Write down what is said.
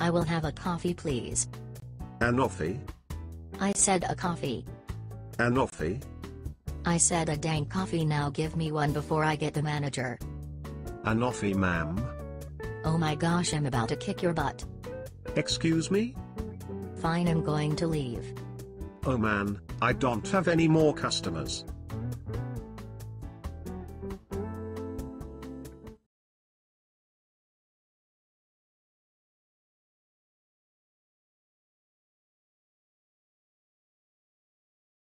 I will have a coffee please. Anoffee? I said a coffee. Anoffee? I said a dang coffee now give me one before I get the manager. Anoffee ma'am? Oh my gosh I'm about to kick your butt. Excuse me? Fine I'm going to leave. Oh man, I don't have any more customers.